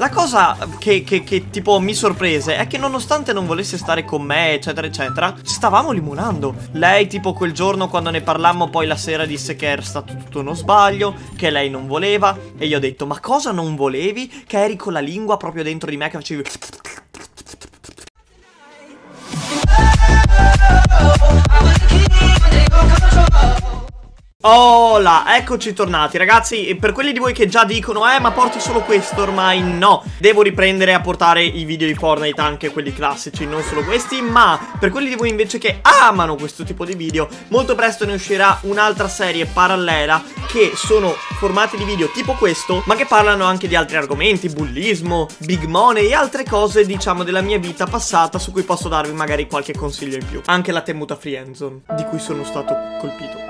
La cosa che, che, che, tipo mi sorprese è che nonostante non volesse stare con me, eccetera, eccetera, stavamo limonando. Lei, tipo, quel giorno quando ne parlammo, poi la sera disse che era stato tutto uno sbaglio, che lei non voleva. E io ho detto, ma cosa non volevi? Che eri con la lingua proprio dentro di me che facevi... Hola, eccoci tornati ragazzi. Per quelli di voi che già dicono Eh ma porti solo questo ormai No, devo riprendere a portare i video di Fortnite Anche quelli classici, non solo questi Ma per quelli di voi invece che amano questo tipo di video Molto presto ne uscirà un'altra serie parallela Che sono formati di video tipo questo Ma che parlano anche di altri argomenti Bullismo, big money e altre cose Diciamo della mia vita passata Su cui posso darvi magari qualche consiglio in più. Anche la temuta friendzone Di cui sono stato colpito.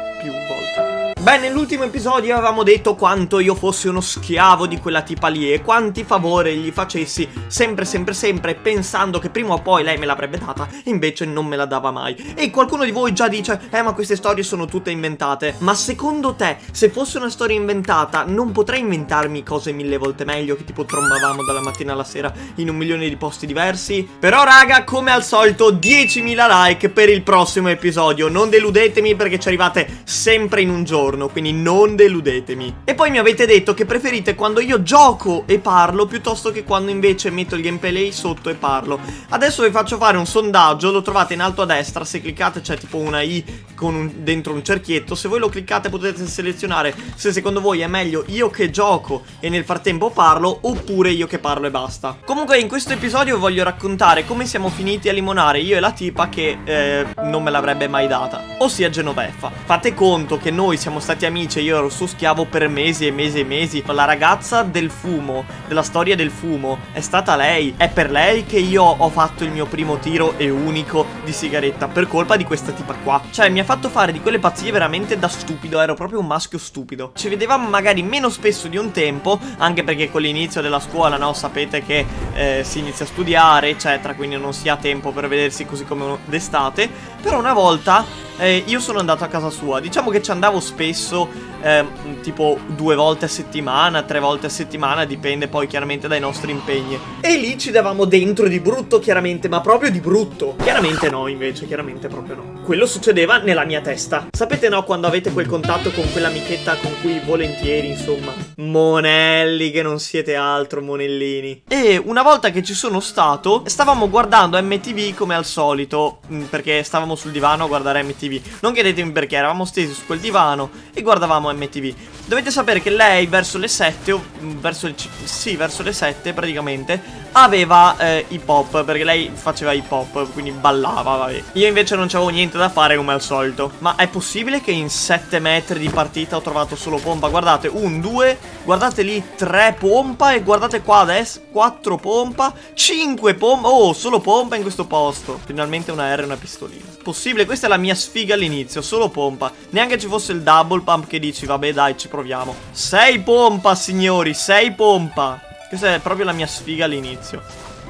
Beh, nell'ultimo episodio avevamo detto quanto io fossi uno schiavo di quella tipa lì e quanti favori gli facessi sempre, sempre, sempre pensando che prima o poi lei me l'avrebbe data, invece non me la dava mai. E qualcuno di voi già dice, eh ma queste storie sono tutte inventate. Ma secondo te, se fosse una storia inventata, non potrei inventarmi cose mille volte meglio che tipo trombavamo dalla mattina alla sera in un milione di posti diversi? Però raga, come al solito, 10.000 like per il prossimo episodio. Non deludetemi perché ci arrivate sempre in un giorno giorno, quindi non deludetemi. E poi mi avete detto che preferite quando io gioco e parlo piuttosto che quando invece metto il gameplay sotto e parlo. Adesso vi faccio fare un sondaggio, lo trovate in alto a destra, se cliccate c'è tipo una i un, dentro un cerchietto, se voi lo cliccate potete selezionare se secondo voi è meglio io che gioco e nel frattempo parlo oppure io che parlo e basta. Comunque in questo episodio voglio raccontare come siamo finiti a limonare io e la tipa che eh, non me l'avrebbe mai data, ossia Genoveffa. Fate conto che noi siamo stati amici e io ero suo schiavo per mesi e mesi e mesi. La ragazza del fumo, della storia del fumo, è stata lei. È per lei che io ho fatto il mio primo tiro e unico di sigaretta, per colpa di questa tipa qua. Cioè, mi ha fatto fare di quelle pazzie veramente da stupido, ero proprio un maschio stupido. Ci vedevamo magari meno spesso di un tempo, anche perché con l'inizio della scuola, no, sapete che eh, si inizia a studiare, eccetera, quindi non si ha tempo per vedersi così come d'estate. Però una volta eh, io sono andato a casa sua. Diciamo che ci andavo spesso, stesso eh, tipo due volte a settimana, tre volte a settimana, dipende poi chiaramente dai nostri impegni. E lì ci davamo dentro di brutto, chiaramente, ma proprio di brutto. Chiaramente no, invece, chiaramente proprio no. Quello succedeva nella mia testa. Sapete no, quando avete quel contatto con quell'amichetta con cui volentieri, insomma. Monelli, che non siete altro, monellini. E una volta che ci sono stato, stavamo guardando MTV come al solito, mm, perché stavamo sul divano a guardare MTV. Non chiedetemi perché, eravamo stesi su quel divano e guardavamo MTV. Dovete sapere che lei verso le 7, o mm, verso il, sì, verso le 7 praticamente, aveva eh, hip hop, perché lei faceva hip hop, quindi ballava, vabbè. Io invece non c'avevo niente da fare come al solito. Ma è possibile che in 7 metri di partita ho trovato solo pompa? Guardate, un, due, guardate lì, 3 pompa e guardate qua adesso, 4 pompa, 5 pompa, oh, solo pompa in questo posto. Finalmente una R e una pistolina. Possibile, questa è la mia sfiga all'inizio, solo pompa. Neanche ci fosse il double pump che dici, vabbè dai, ci proviamo. 6 pompa, signori, 6 pompa. Questa è proprio la mia sfiga all'inizio.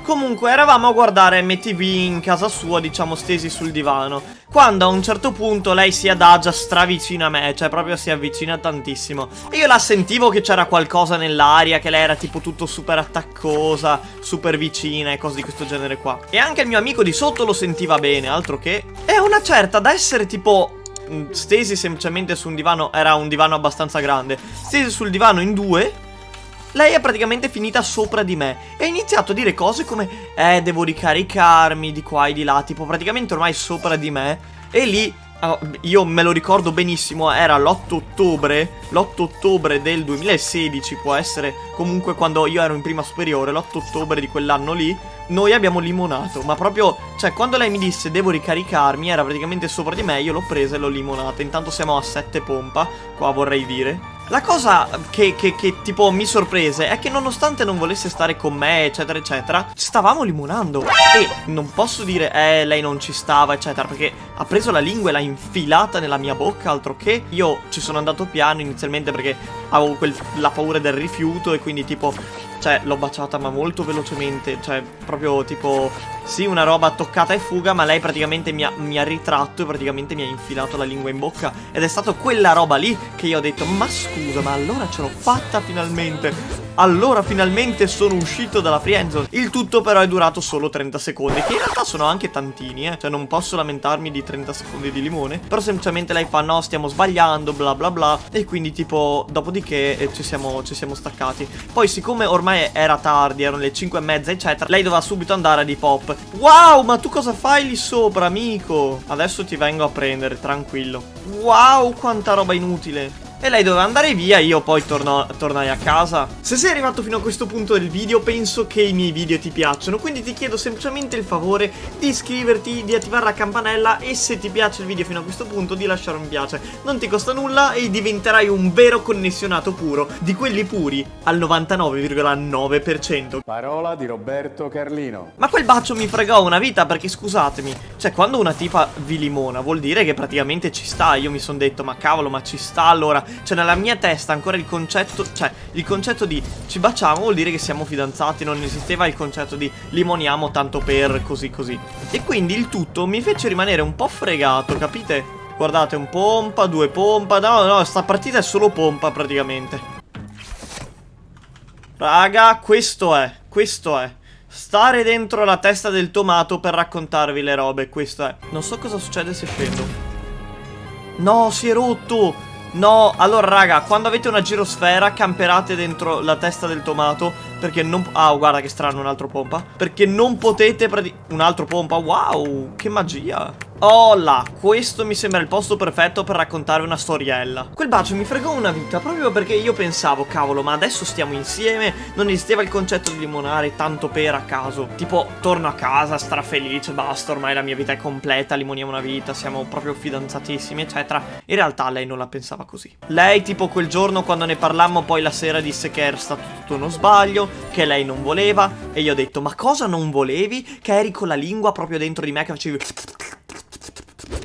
Comunque eravamo a guardare MTV in casa sua, diciamo stesi sul divano. Quando a un certo punto lei si adagia stravicino a me, cioè proprio si avvicina tantissimo. E io la sentivo che c'era qualcosa nell'aria, che lei era tipo tutto super attaccosa, super vicina e cose di questo genere qua. E anche il mio amico di sotto lo sentiva bene, altro che E una certa da essere tipo mm, stesi semplicemente su un divano, era un divano abbastanza grande. Stesi sul divano in due lei è praticamente finita sopra di me e ha iniziato a dire cose come Eh, devo ricaricarmi di qua e di là Tipo praticamente ormai sopra di me. E lì Oh, io me lo ricordo benissimo, era l'8 ottobre, l'8 ottobre del 2016 può essere comunque quando io ero in prima superiore, l'8 ottobre di quell'anno lì, noi abbiamo limonato, ma proprio, cioè quando lei mi disse devo ricaricarmi, era praticamente sopra di me, io l'ho presa e l'ho limonata, intanto siamo a 7 pompa, qua vorrei dire, la cosa che, che, che, tipo mi sorprese è che nonostante non volesse stare con me, eccetera, eccetera, stavamo limonando. E non posso dire, eh, lei non ci stava, eccetera, perché ha preso la lingua e l'ha infilata nella mia bocca, altro che io ci sono andato piano inizialmente perché avevo quel, la paura del rifiuto e quindi tipo cioè, l'ho baciata ma molto velocemente, cioè, proprio tipo sì, una roba toccata e fuga, ma lei praticamente mi ha, mi ha ritratto e praticamente mi ha infilato la lingua in bocca. Ed è stata quella roba lì che io ho detto, ma scusa, ma allora ce l'ho fatta finalmente. Allora finalmente sono uscito dalla friendzone. Il tutto però è durato solo 30 secondi Che in realtà sono anche tantini eh. Cioè non posso lamentarmi di 30 secondi di limone. Però semplicemente lei fa no stiamo sbagliando bla bla bla. E quindi tipo dopodiché eh, ci, siamo, ci siamo staccati. Poi siccome ormai era tardi Erano le 5 e mezza eccetera Lei doveva subito andare a Depop Wow ma tu cosa fai lì sopra amico? Adesso ti vengo a prendere tranquillo. Wow quanta roba inutile e lei doveva andare via, io poi torno, tornai a casa. Se sei arrivato fino a questo punto del video, penso che i miei video ti piacciono, quindi ti chiedo semplicemente il favore di iscriverti, di attivare la campanella e se ti piace il video fino a questo punto di lasciare un piace. Non ti costa nulla e diventerai un vero connessionato puro, di quelli puri al 99,9%. Parola di Roberto Carlino. Ma quel bacio mi fregò una vita perché scusatemi, cioè quando una tipa vi limona vuol dire che praticamente ci sta, io mi sono detto ma cavolo ma ci sta allora cioè nella mia testa ancora il concetto Cioè il concetto di ci baciamo vuol dire che siamo fidanzati Non esisteva il concetto di limoniamo tanto per così così E quindi il tutto mi fece rimanere un po' fregato capite? Guardate un pompa, due pompa No no sta partita è solo pompa praticamente Raga questo è Questo è Stare dentro la testa del tomato per raccontarvi le robe, questo è. Non so cosa succede se scendo. No, si è rotto! No, allora raga, quando avete una girosfera camperate dentro la testa del tomato perché non... Ah, guarda che strano, un altro pompa. Perché non potete... Un altro pompa, wow, che magia Oh questo mi sembra il posto perfetto per raccontare una storiella. Quel bacio mi fregò una vita proprio perché io pensavo Cavolo, ma adesso stiamo insieme? Non esisteva il concetto di limonare tanto per a caso. Tipo, torno a casa strafelice Basta, ormai la mia vita è completa Limoniamo una vita, siamo proprio fidanzatissimi eccetera. In realtà lei non la pensava così. Lei tipo quel giorno quando ne parlammo Poi la sera disse che era stato tutto uno sbaglio Che lei non voleva E io ho detto, ma cosa non volevi? Che eri con la lingua proprio dentro di me che facevi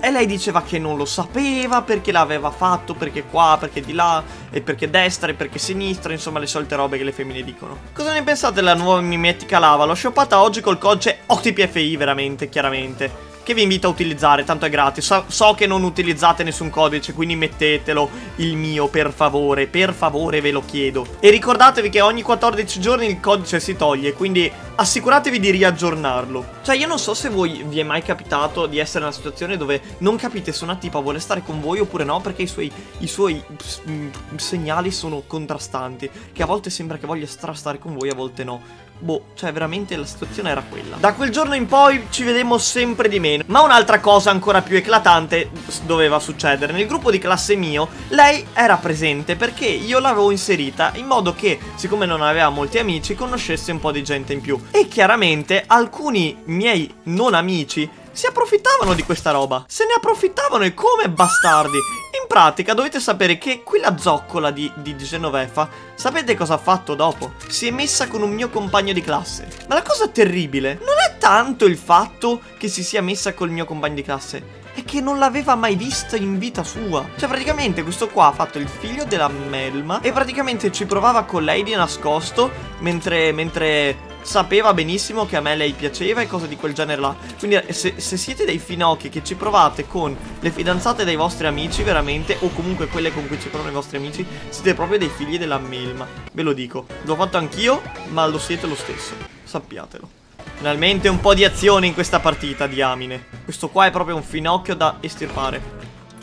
e lei diceva che non lo sapeva perché l'aveva fatto, perché qua, perché di là, e perché destra, e perché sinistra, insomma le solite robe che le femmine dicono. Cosa ne pensate della nuova mimetica lava? L'ho shoppata oggi col codice OTPFI veramente, chiaramente che vi invito a utilizzare, tanto è gratis. So, so, che non utilizzate nessun codice, quindi mettetelo il mio per favore, per favore ve lo chiedo. E ricordatevi che ogni 14 giorni il codice si toglie, quindi assicuratevi di riaggiornarlo. Cioè io non so se voi vi è mai capitato di essere in una situazione dove non capite se una tipa vuole stare con voi oppure no, perché i suoi, i suoi mm, segnali sono contrastanti, che a volte sembra che voglia stare con voi, a volte no. Boh, cioè veramente la situazione era quella. Da quel giorno in poi ci vedemmo sempre di meno. Ma un'altra cosa ancora più eclatante doveva succedere. Nel gruppo di classe mio, lei era presente perché io l'avevo inserita in modo che, siccome non aveva molti amici, conoscesse un po' di gente in più. E chiaramente alcuni miei non amici si approfittavano di questa roba. Se ne approfittavano e come bastardi. In pratica dovete sapere che quella zoccola di, di Genovefa, sapete cosa ha fatto dopo? Si è messa con un mio compagno di classe. Ma la cosa terribile non è tanto il fatto che si sia messa col mio compagno di classe, è che non l'aveva mai vista in vita sua. Cioè, praticamente questo qua ha fatto il figlio della Melma e praticamente ci provava con lei di nascosto mentre, mentre sapeva benissimo che a me lei piaceva e cose di quel genere là. Quindi eh, se, se, siete dei finocchi che ci provate con le fidanzate dei vostri amici, veramente, o comunque quelle con cui ci provano i vostri amici, siete proprio dei figli della melma. Ve lo dico. L'ho fatto anch'io, ma lo siete lo stesso. Sappiatelo. Finalmente un po' di azione in questa partita, diamine. Questo qua è proprio un finocchio da estirpare.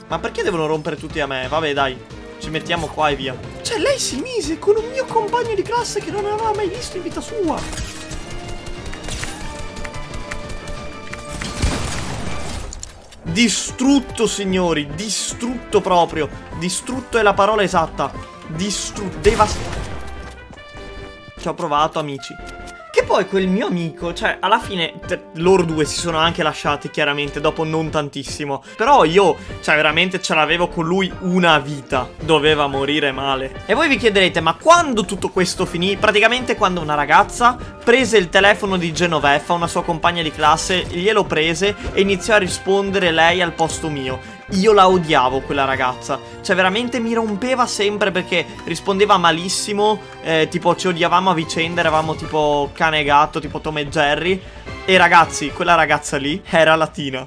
Ma perché devono rompere tutti a me? Vabbè, dai. Ci mettiamo qua e via. Cioè, lei si mise con un mio compagno di classe che non aveva mai visto in vita sua. Distrutto, signori. Distrutto proprio. Distrutto è la parola esatta. Distrutto. Devastato. Ci ho provato, amici. Che poi quel mio amico, cioè, alla fine loro due si sono anche lasciati, chiaramente, dopo non tantissimo. Però io, cioè, veramente ce l'avevo con lui una vita. Doveva morire male. E voi vi chiederete, ma quando tutto questo finì? Praticamente quando una ragazza prese il telefono di Genoveffa, una sua compagna di classe, glielo prese e iniziò a rispondere lei al posto mio. Io la odiavo quella ragazza Cioè veramente mi rompeva sempre perché rispondeva malissimo eh, Tipo ci odiavamo a vicenda Eravamo tipo cane e gatto Tipo Tom e Jerry E ragazzi, quella ragazza lì era latina.